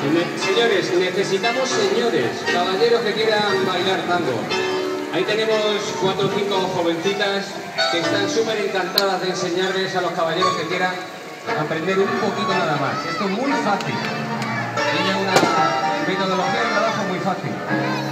Señores, necesitamos señores, caballeros que quieran bailar tango. Ahí tenemos cuatro o cinco jovencitas que están súper encantadas de enseñarles a los caballeros que quieran aprender un poquito nada más. Esto es muy fácil. Tiene una metodología de trabajo muy fácil.